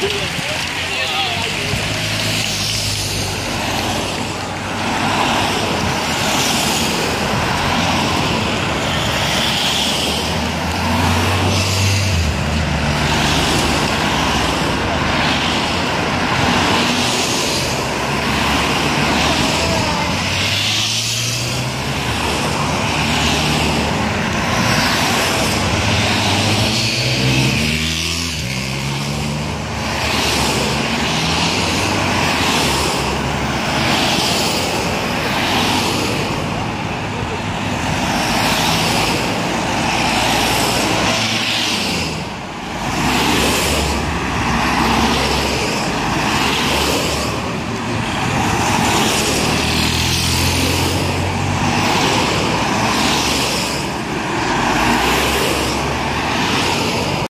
doing